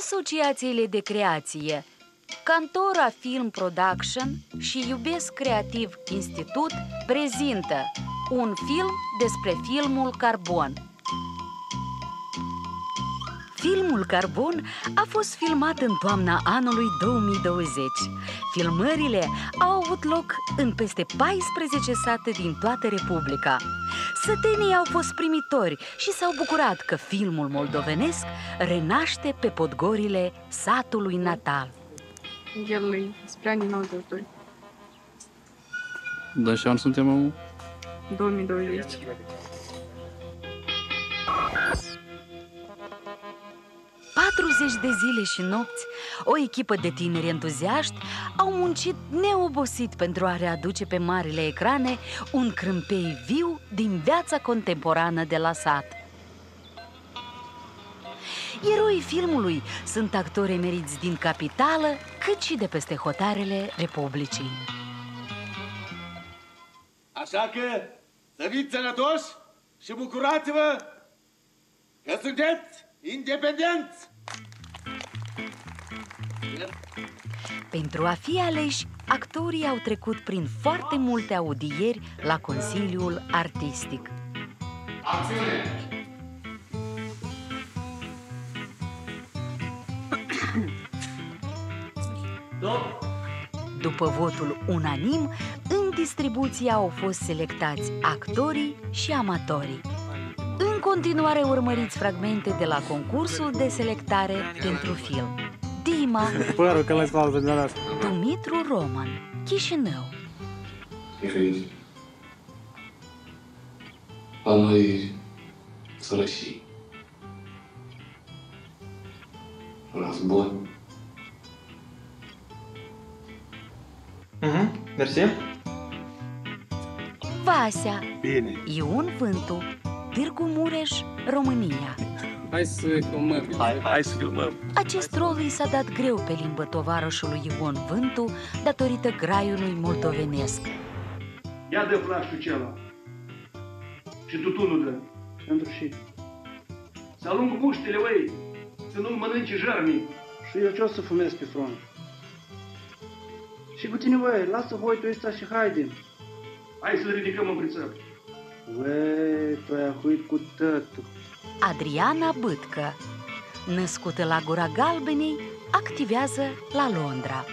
Asociațiile de creație Cantora Film Production și Iubesc Creativ Institut prezintă un film despre filmul Carbon. Filmul Carbon a fost filmat în toamna anului 2020. Filmările au avut loc în peste 14 sate din toată Republica. Sătenii au fost primitori și s-au bucurat că filmul moldovenesc renaște pe podgorile satului natal. El e spre anii 92, Dar și an suntem acum? 2020. Patruzeci de zile și nopți, o echipă de tineri entuziaști au muncit neobosit pentru a readuce pe marile ecrane un crâmpei viu din viața contemporană de la sat. Eroii filmului sunt actori emeriți din capitală, cât și de peste hotarele Republicii. Așa că să fiți sănătoși și bucurați-vă că sunteți independenți! Pentru a fi aleși, actorii au trecut prin foarte multe audieri la Consiliul Artistic. Acțiune! După votul unanim, în distribuție au fost selectați actorii și amatorii. În continuare urmăriți fragmente de la concursul de selectare pentru film. Roma. Părul că l-ai spus dumneavoastră da, da. Dumitru Roman, Chișinău. Cred La noi sărășii Război Mhm, mersi. Vasia Bine. Ion Vântu, Târgu Mureș, România. Hai să filmăm. Hai, hai să filmăm! Acest rol i s-a dat greu pe limbă tovarășului Ion Vântu datorită graiului moldovenesc. Ia dă flașul cela. Și tutunul dă. Pentru și. Să alung muștele, uei, să nu mănânce jarmii. Și eu ce o să fumez pe front? Și cu tine, băi, lasă hoitul ăsta și haide. Hai să-l ridicăm în prițăp. Băi, tu ai ahuit cu tătul. Adriana Bâtcă, născută la Gura Galbenei, activează la Londra.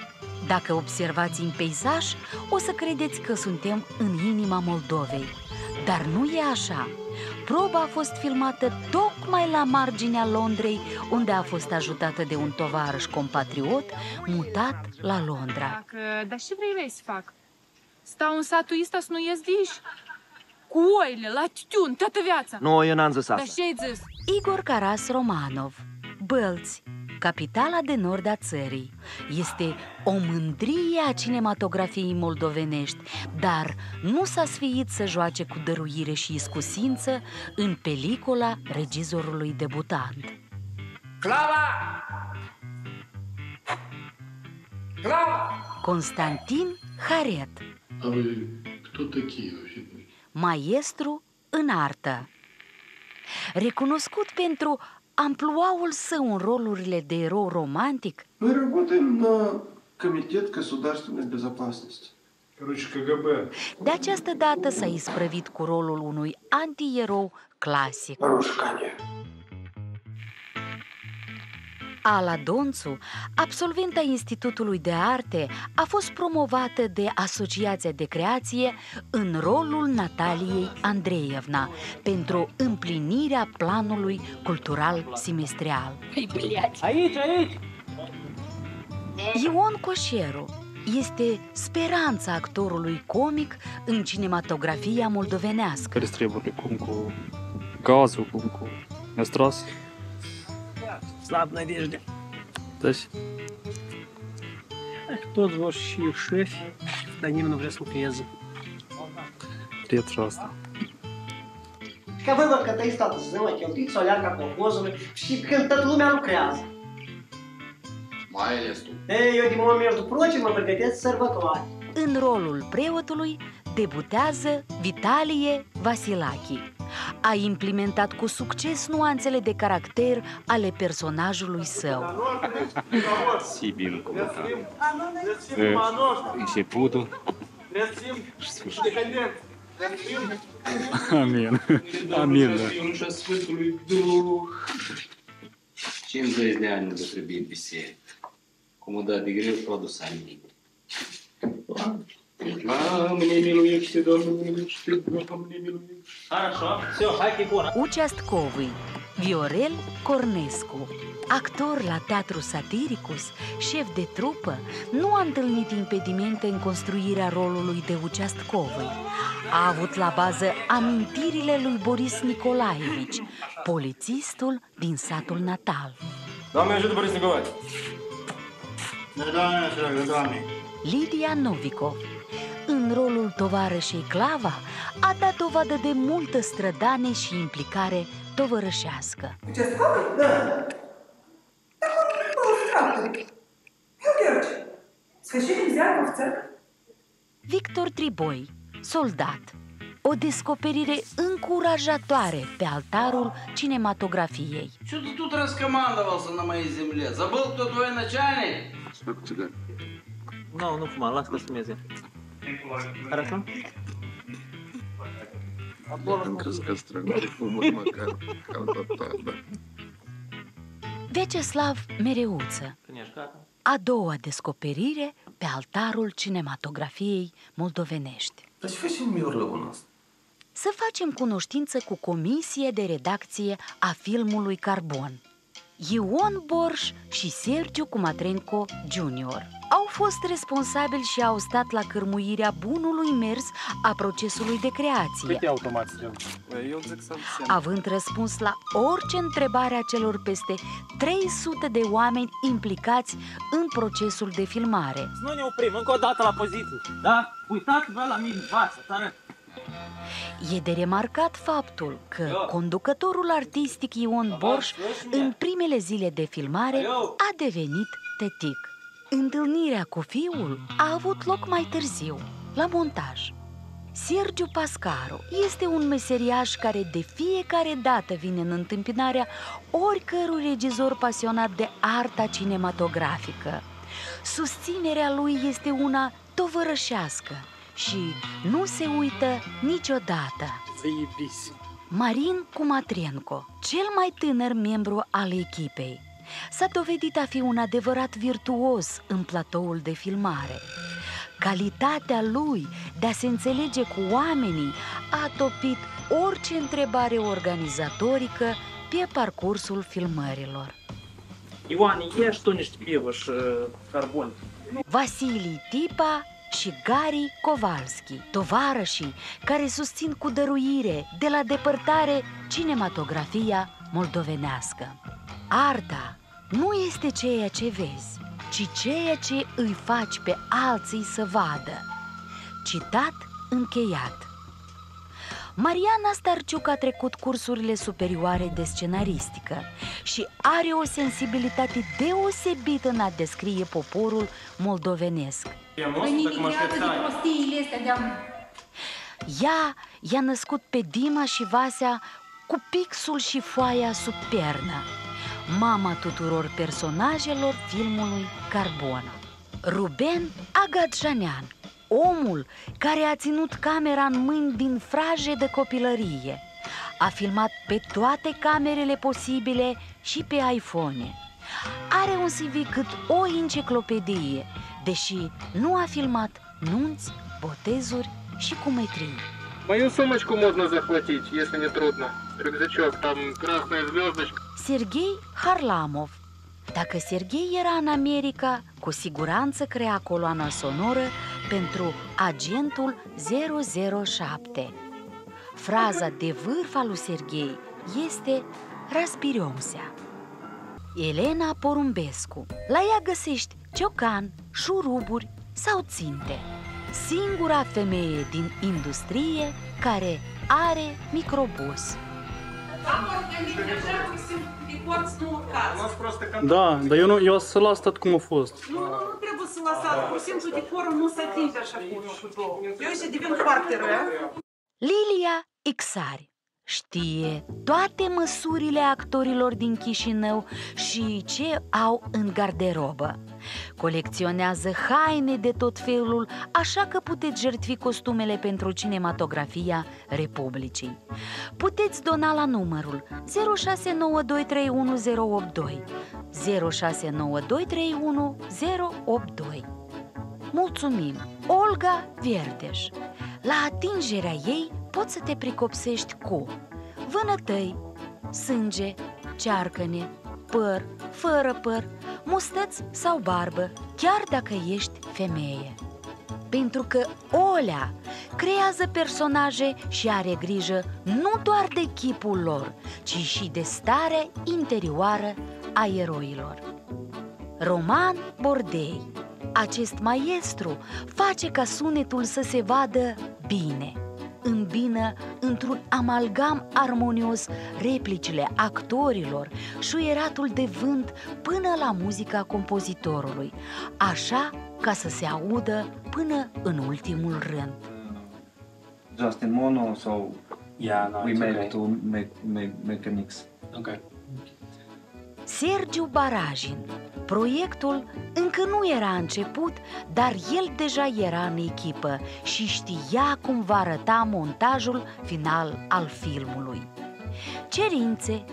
Dacă observați în peisaj, o să credeți că suntem în inima Moldovei. Dar nu e așa. Proba a fost filmată tocmai la marginea Londrei, unde a fost ajutată de un tovarăș compatriot mutat la Londra. Dacă, dar ce vrei vrei să fac? Stau în satul ăsta să nu ies de aici? Cu oile, la titiun, toată viața. Nu, eu n-am zis Dar asta. ce ai zis? Igor Caras Romanov, Bălți, capitala de nord a țării. Este o mândrie a cinematografiei moldovenești, dar nu s-a sfiit să joace cu dăruire și iscusință în pelicula regizorului debutant. Clava! Clava! Constantin Haret, А вы кто такие вообще? maestru în artă. Recunoscut pentru ampluaul său în rolurile de erou romantic, Мы работаем на Комитет государственной безопасности. Короче, КГБ. de această dată s-a isprăvit cu rolul unui antierou clasic. Рушкане. Ala Donțu, absolventa Institutului de Arte, a fost promovată de Asociația de Creație în rolul Nataliei Andreevna pentru împlinirea planului cultural semestrial. Aici, aici! Ion Coșeru este speranța actorului comic în cinematografia moldovenească. Care trebuie cum cu gazul, cum cu estras Slab надежде. Deci, Toți vor și șefi, dar nimeni nu vrea să lucreze. retro asta. Și că văd că tăi toată ziua, cheltuiți solearca colhozului și când toată lumea lucrează. Mai ales tu. Ei, eu din momentul procin mă pregătesc sărbătoare. În rolul preotului debutează Vitalie Vasilachi. a implementat cu succes nuanțele de caracter ale personajului său. Sibil, eh, începutul. Amin. Amin, da. 50 de ani de trebuie biserică. Cum o da de greu, produs amin. Doamne, miluiește, Doamne, miluiește, Doamne, miluiește. Хорошо, все, хайки икона. Uceastcovui Viorel Cornescu Actor la teatru satiricus, șef de trupă, nu a întâlnit impedimente în construirea rolului de Uceastcovui. A avut la bază amintirile lui Boris Nicolaevici, polițistul din satul natal. Doamne ajută, Boris Nicolae! Lidia Novikov în rolul tovarășei Clava a dat dovadă de multă strădane și implicare tovărășească. Участковый? Да. Так он не был в тракторе. Георгиевич, священник взял его в церковь. Victor Triboi, soldat. O descoperire încurajatoare pe altarul cinematografiei. Что ты тут раскомандовался на моей земле? Забыл, кто твой начальник? Сколько тебя? Nu, nu fuma, las că fumeze. Хорошо? Am crezut că străgoi fumul măcar. da. Veceslav Mereuță, Конечно, gata. a doua descoperire pe altarul cinematografiei moldovenești. Значит, очень мирно у нас. Să facem cunoștință cu comisie de redacție a filmului Carbon. Ion Borș și Sergiu Cumatrenco Jr. au fost responsabili și au stat la cârmuirea bunului mers a procesului de creație, automat Eu zic să având răspuns la orice întrebare a celor peste 300 de oameni implicați în procesul de filmare. Nu ne oprim, încă o dată la poziție. Da? Uitați-vă la mine, față, să arăt. E de remarcat faptul că conducătorul artistic Ion Borș, în primele zile de filmare, a devenit tetic. Întâlnirea cu fiul a avut loc mai târziu, la montaj. Sergiu Pascaro este un meseriaș care de fiecare dată vine în întâmpinarea oricărui regizor pasionat de arta cinematografică. Susținerea lui este una tovărășească și nu se uită niciodată. Заебись. Marin Cumatrenco, cel mai tânăr membru al echipei, s-a dovedit a fi un adevărat virtuos în platoul de filmare. Calitatea lui de a se înțelege cu oamenii a topit orice întrebare organizatorică pe parcursul filmărilor. Иван, ешь что-нибудь пивăș, carbon. Vasilii Tipa și Gari Kowalski, tovarășii care susțin cu dăruire de la depărtare cinematografia moldovenească. Arta nu este ceea ce vezi, ci ceea ce îi faci pe alții să vadă. Citat încheiat. Mariana Starciuc a trecut cursurile superioare de scenaristică și are o sensibilitate deosebită în a descrie poporul moldovenesc. Ea i-a născut pe Dima și Vasea cu pixul și foaia sub pernă, mama tuturor personajelor filmului Carbona. Ruben Agadjanean, omul care a ținut camera în mâini din fraje de copilărie, a filmat pe toate camerele posibile și pe iPhone. Are un CV cât o enciclopedie, deși nu a filmat nunți, botezuri și cumetrii. Мою сумочку можно захватить, если не трудно. Рюкзачок, там красная звездочка. Sergei Harlamov Dacă Sergei era în America, cu siguranță crea coloana sonoră pentru Agentul 007. Fraza de vârf a lui Sergei este Raspiriomsea. Elena Porumbescu La ea găsești ciocan, șuruburi sau ținte Singura femeie din industrie care are microbus Da, dar eu, nu, eu o să las tot cum a fost. Nu, nu, nu trebuie să lăsați, pur și simplu decorul nu se atinge așa acolo. Eu și devin foarte rea. Lilia Ixari Știe toate măsurile actorilor din Chișinău și ce au în garderobă. Colecționează haine de tot felul, așa că puteți jertfi costumele pentru cinematografia Republicii. Puteți dona la numărul 0692311082 0692311082 Mulțumim! Olga Vierdeș La atingerea ei poți să te pricopsești cu vânătăi, sânge, cearcăne, păr, fără păr, mustăți sau barbă, chiar dacă ești femeie. Pentru că Olea creează personaje și are grijă nu doar de chipul lor, ci și de starea interioară a eroilor. Roman Bordei Acest maestru face ca sunetul să se vadă bine îmbină într-un amalgam armonios replicile actorilor, șuieratul de vânt până la muzica compozitorului, așa ca să se audă până în ultimul rând. Just in mono, so Yeah, no, we it's make okay. to make, make, make a mix. Okay. Sergiu Barajin. Proiectul încă nu era început, dar el deja era în echipă și știa cum va arăta montajul final al filmului. Cerințe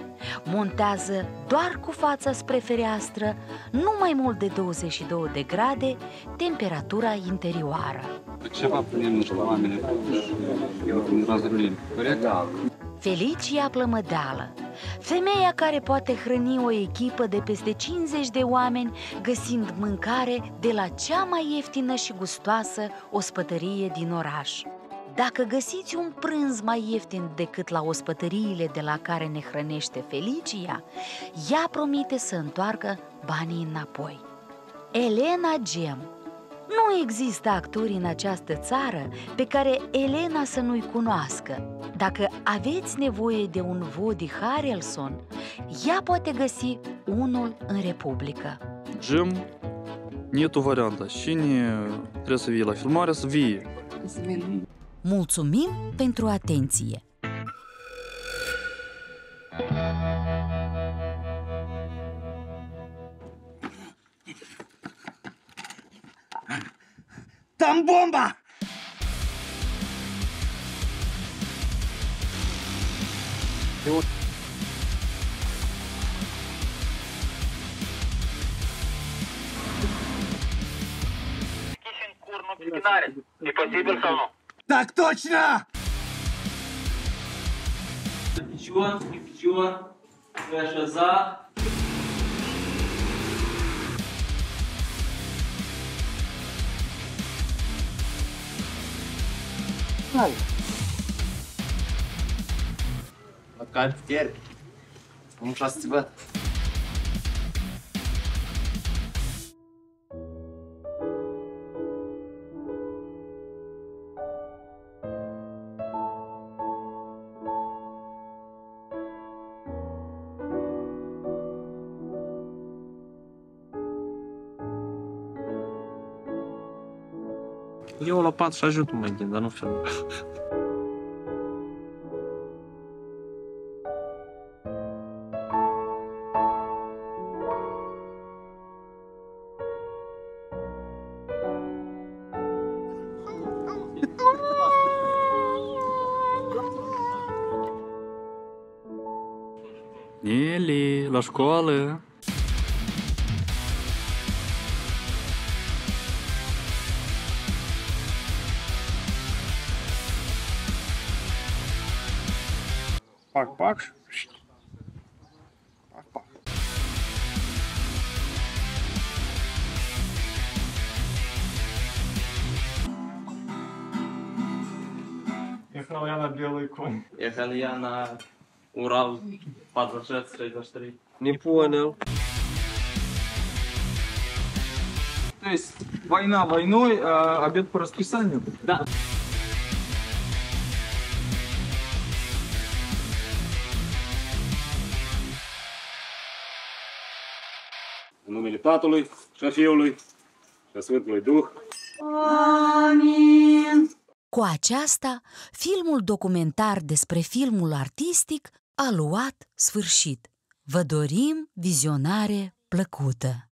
montează doar cu fața spre fereastră, nu mai mult de 22 de grade, temperatura interioară. Ceva punem la oameni, razrulim, corect? Da. Felicia Plămădeală, femeia care poate hrăni o echipă de peste 50 de oameni găsind mâncare de la cea mai ieftină și gustoasă ospătărie din oraș. Dacă găsiți un prânz mai ieftin decât la ospătăriile de la care ne hrănește Felicia, ea promite să întoarcă banii înapoi. Elena Gem nu există actori în această țară pe care Elena să nu-i cunoască. Dacă aveți nevoie de un Woody Harrelson, ea poate găsi unul în Republică. Джим, нету варианта. Cine trebuie să vie la filmare, să vie. Mulțumim pentru atenție! Там бомба! И вот И по Сибирсону. Так точно! Пятичо, пятичо, Кэша за, Măcar fier. Nu știu să văd. Eu la pat și ajut un moment, dar nu film. Nele, la pac. Ехал я на белый конь. Ехал я на Урал 26-33. Не понял. То есть война войной, а обед по расписанию? Да. În numele Tatălui și a Fiului și a Sfântului Duh. Amin! Cu aceasta, filmul documentar despre filmul artistic a luat sfârșit. Vă dorim vizionare plăcută!